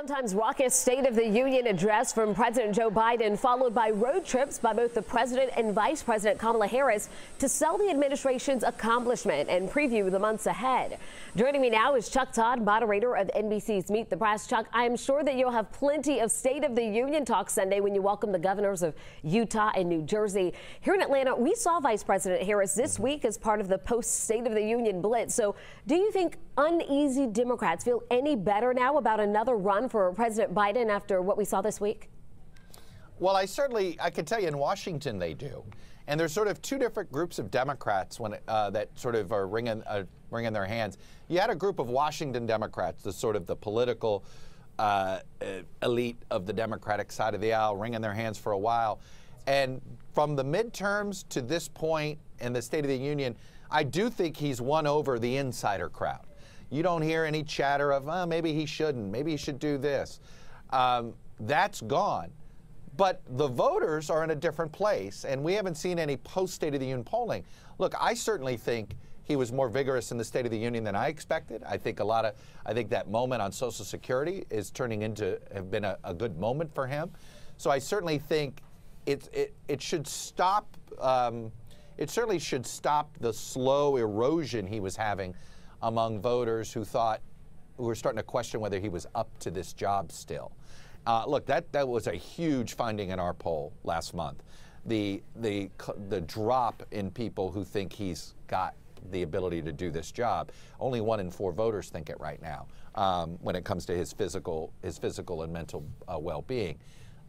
sometimes raucous State of the Union address from President Joe Biden, followed by road trips by both the president and Vice President Kamala Harris to sell the administration's accomplishment and preview the months ahead. Joining me now is Chuck Todd, moderator of NBC's Meet the Press. Chuck, I am sure that you'll have plenty of State of the Union talk Sunday when you welcome the governors of Utah and New Jersey. Here in Atlanta, we saw Vice President Harris this mm-hmm. week as part of the post State of the Union blitz. So, do you think uneasy Democrats feel any better now about another run? For President Biden after what we saw this week? Well, I certainly, I can tell you in Washington they do. And there's sort of two different groups of Democrats when uh, that sort of are wringing, uh, wringing their hands. You had a group of Washington Democrats, the sort of the political uh, elite of the Democratic side of the aisle, wringing their hands for a while. And from the midterms to this point in the State of the Union, I do think he's won over the insider crowd. You don't hear any chatter of, oh, maybe he shouldn't, maybe he should do this. Um, that's gone. But the voters are in a different place, and we haven't seen any post State of the Union polling. Look, I certainly think he was more vigorous in the State of the Union than I expected. I think a lot of, I think that moment on Social Security is turning into have been a, a good moment for him. So I certainly think it it, it should stop. Um, it certainly should stop the slow erosion he was having among voters who thought, who were starting to question whether he was up to this job still. Uh, look, that, that was a huge finding in our poll last month. The, the, the drop in people who think he's got the ability to do this job. Only one in four voters think it right now um, when it comes to his physical, his physical and mental uh, well-being.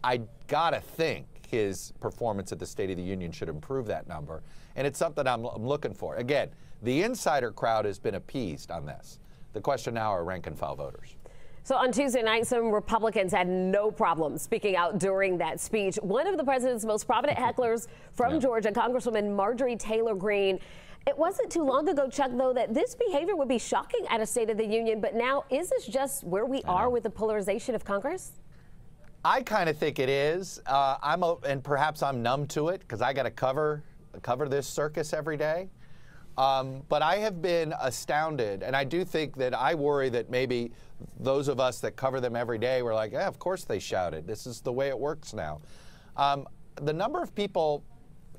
I gotta think his performance at the State of the Union should improve that number, and it's something I'm, I'm looking for. Again, the insider crowd has been appeased on this. The question now are rank and file voters. So on Tuesday night, some Republicans had no problem speaking out during that speech. One of the president's most prominent hecklers from yeah. Georgia, Congresswoman Marjorie Taylor Greene. It wasn't too long ago, Chuck, though, that this behavior would be shocking at a State of the Union. But now, is this just where we are with the polarization of Congress? I kind of think it is. Uh, I'm a, and perhaps I'm numb to it because I got to cover cover this circus every day. Um, but I have been astounded, and I do think that I worry that maybe those of us that cover them every day were like, yeah, of course they shouted. This is the way it works now. Um, the number of people,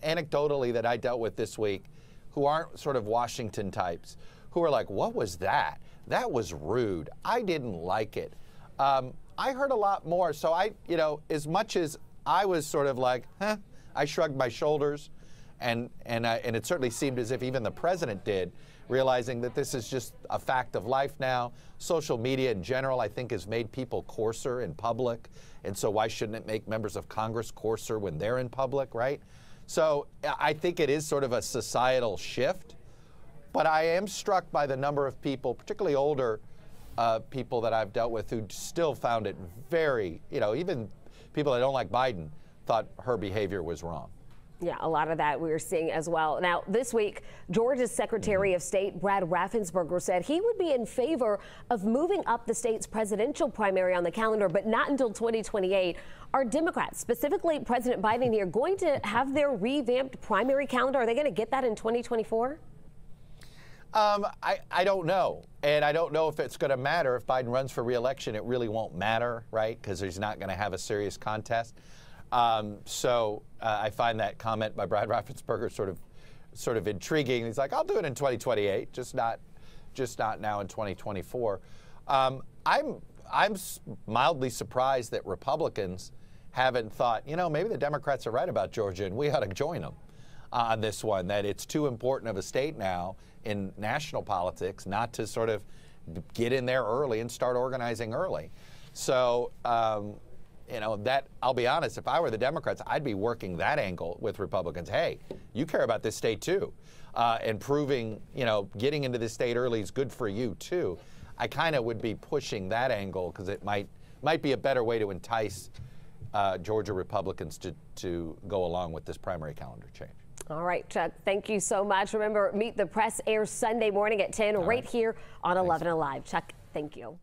anecdotally, that I dealt with this week who aren't sort of Washington types, who are like, what was that? That was rude. I didn't like it. Um, I heard a lot more. So I, you know, as much as I was sort of like, huh, I shrugged my shoulders and and uh, and it certainly seemed as if even the president did, realizing that this is just a fact of life now. Social media in general, I think, has made people coarser in public, and so why shouldn't it make members of Congress coarser when they're in public, right? So I think it is sort of a societal shift, but I am struck by the number of people, particularly older uh, people that I've dealt with, who still found it very, you know, even people that don't like Biden thought her behavior was wrong. Yeah, a lot of that we are seeing as well. Now, this week, Georgia's Secretary mm-hmm. of State Brad Raffensperger said he would be in favor of moving up the state's presidential primary on the calendar, but not until 2028. Are Democrats, specifically President Biden here, going to have their revamped primary calendar? Are they going to get that in 2024? Um, I, I don't know. And I don't know if it's going to matter. If Biden runs for reelection, it really won't matter, right? Because he's not going to have a serious contest. Um, so uh, I find that comment by Brad Raffensperger sort of sort of intriguing. He's like, I'll do it in 2028, just not just not now in 2024. Um, I'm I'm mildly surprised that Republicans haven't thought, you know, maybe the Democrats are right about Georgia and we ought to join them on this one. That it's too important of a state now in national politics not to sort of get in there early and start organizing early. So. Um, you know, that I'll be honest, if I were the Democrats, I'd be working that angle with Republicans. Hey, you care about this state too. Uh, and proving, you know, getting into this state early is good for you too. I kind of would be pushing that angle because it might might be a better way to entice uh, Georgia Republicans to, to go along with this primary calendar change. All right, Chuck, thank you so much. Remember, Meet the Press airs Sunday morning at 10 right, right, here on Thanks. 11 Alive. Chuck, thank you.